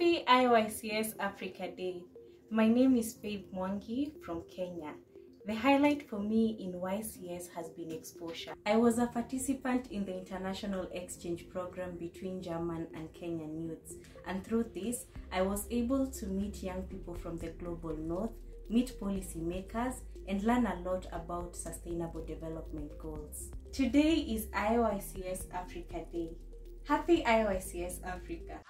Happy IYCS Africa Day. My name is Faith Mwangi from Kenya. The highlight for me in YCS has been exposure. I was a participant in the international exchange program between German and Kenyan youths, and through this, I was able to meet young people from the global north, meet policymakers, and learn a lot about sustainable development goals. Today is IYCS Africa Day. Happy IYCS Africa!